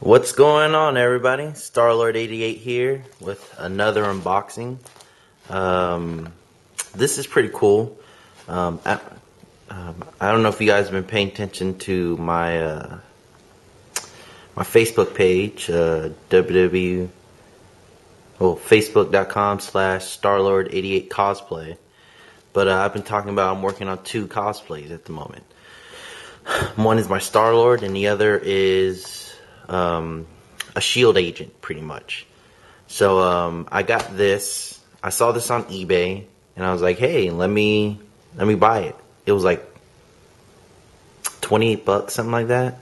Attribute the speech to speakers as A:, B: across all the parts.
A: What's going on, everybody? Starlord88 here with another unboxing. Um, this is pretty cool. Um, I, um, I, don't know if you guys have been paying attention to my uh, my Facebook page, uh, www. Oh, facebook.com slash starlord88 cosplay. But uh, I've been talking about I'm working on two cosplays at the moment. One is my Star Lord, and the other is um, a shield agent, pretty much. So um, I got this. I saw this on eBay, and I was like, "Hey, let me let me buy it." It was like twenty eight bucks, something like that.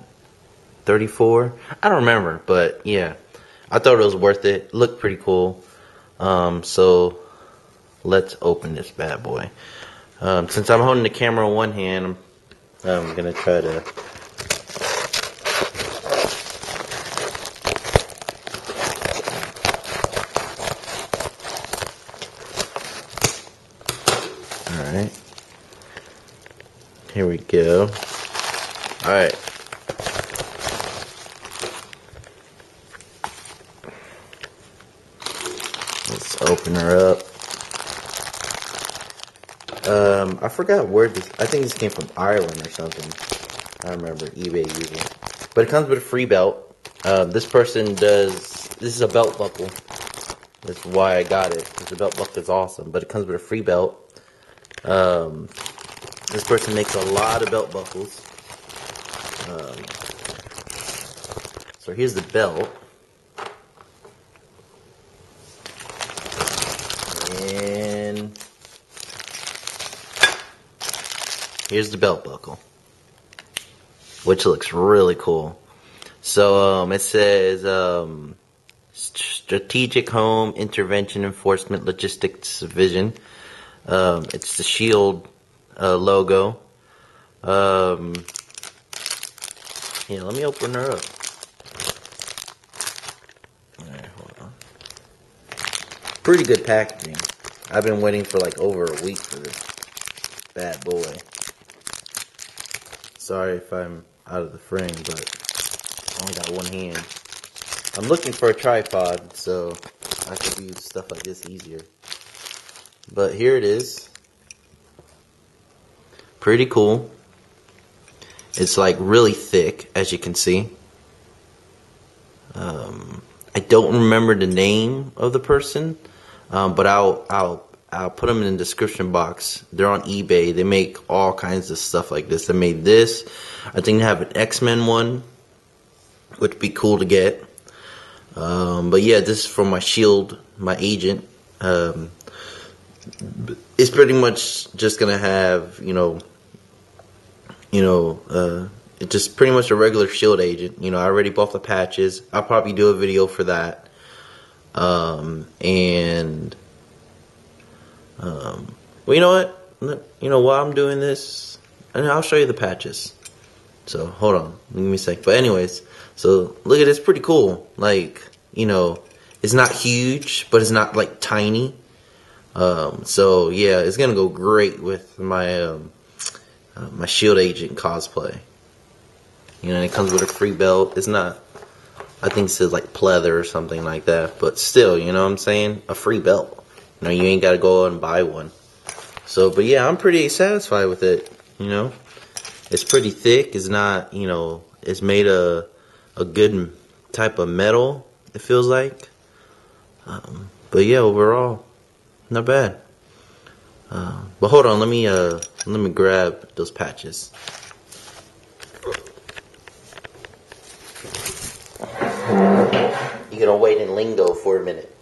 A: Thirty four. I don't remember, but yeah, I thought it was worth it. Looked pretty cool. Um, so let's open this bad boy. Um, since I'm holding the camera in one hand, I'm, I'm gonna try to Alright. Here we go. Alright. Let's open her up. Um, I forgot where this, I think this came from Ireland or something. I remember eBay using. But it comes with a free belt. Um, this person does, this is a belt buckle. That's why I got it, because the belt buckle is awesome. But it comes with a free belt. Um, this person makes a lot of belt buckles. Um, so here's the belt. And here's the belt buckle, which looks really cool. So um, it says um, Strategic Home Intervention Enforcement Logistics Division. Um, it's the Shield uh, logo. Um, yeah, let me open her up. On. Pretty good packaging. I've been waiting for like over a week for this bad boy. Sorry if I'm out of the frame, but I only got one hand. I'm looking for a tripod, so I could use stuff like this easier. But here it is. Pretty cool. It's like really thick, as you can see. Um, I don't remember the name of the person, um, but I'll I'll I'll put them in the description box. They're on eBay. They make all kinds of stuff like this. They made this. I think they have an X Men one, which would be cool to get. Um, but yeah, this is from my Shield, my agent. Um, it's pretty much just gonna have you know you know uh, it's just pretty much a regular shield agent. You know i already bought the patches. I'll probably do a video for that. Um, and um, well you know what? You know while i'm doing this and i'll show you the patches. So hold on. Give me a sec. But anyways so look at this. Pretty cool. Like you know it's not huge but it's not like tiny um, so yeah, it's gonna go great with my um, uh, my Shield Agent cosplay. You know, it comes with a free belt. It's not, I think it says like pleather or something like that, but still, you know what I'm saying? A free belt. You know, you ain't gotta go out and buy one. So, but yeah, I'm pretty satisfied with it. You know, it's pretty thick. It's not, you know, it's made a a good type of metal. It feels like. Um, but yeah, overall, not bad. Uh, but hold on, let me uh, let me grab those patches. You're gonna wait in lingo for a minute.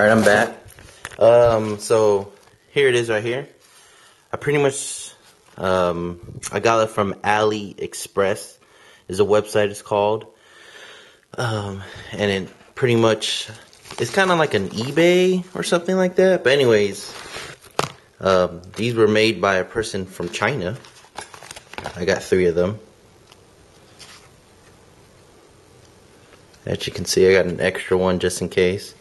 A: All right, I'm back. Um, so here it is right here. I pretty much, um, I got it from AliExpress is a website it's called. Um, and it pretty much, it's kind of like an eBay or something like that. But anyways, Um, these were made by a person from China. I got three of them. As you can see, I got an extra one just in case.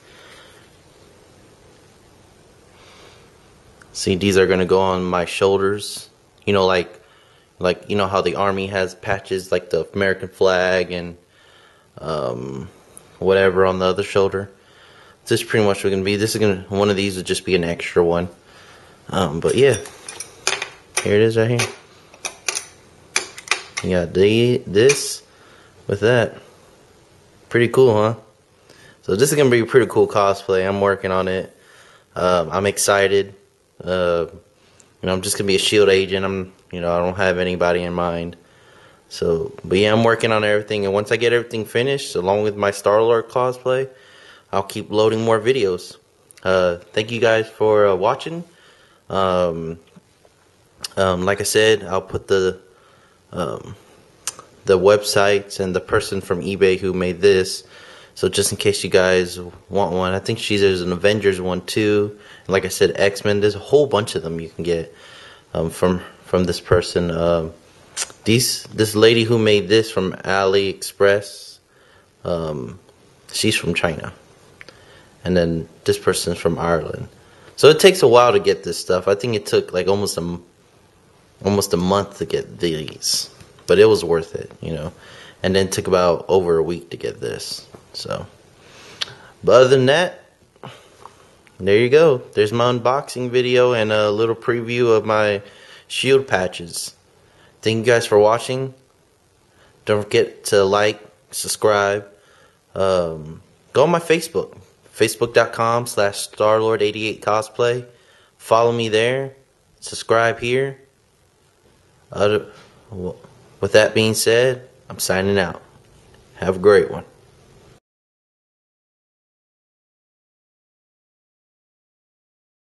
A: These are going to go on my shoulders. You know, like, like you know how the army has patches like the American flag and um, whatever on the other shoulder. This is pretty much what to be. This is going to one of these would just be an extra one. Um, but yeah, here it is right here. You got the this with that. Pretty cool, huh? So this is gonna be a pretty cool cosplay. I'm working on it. Um, I'm excited. Uh, you know, I'm just gonna be a shield agent. I'm, you know, I don't have anybody in mind. So, but yeah, I'm working on everything, and once I get everything finished, along with my Star Lord cosplay, I'll keep loading more videos. Uh, thank you guys for uh, watching. Um, um, like I said, I'll put the um, the websites and the person from eBay who made this. So just in case you guys want one, I think she's there's an Avengers one too. And like I said, X Men. There's a whole bunch of them you can get um, from from this person. Um, these this lady who made this from AliExpress. Um, she's from China, and then this person's from Ireland. So it takes a while to get this stuff. I think it took like almost a almost a month to get these but it was worth it, you know. And then took about over a week to get this. So, but other than that, there you go. There's my unboxing video and a little preview of my shield patches. Thank you guys for watching. Don't forget to like, subscribe. Um, go on my Facebook, facebook.com slash starlord88 cosplay. Follow me there. Subscribe here. Uh, with that being said, I'm signing out. Have a great one.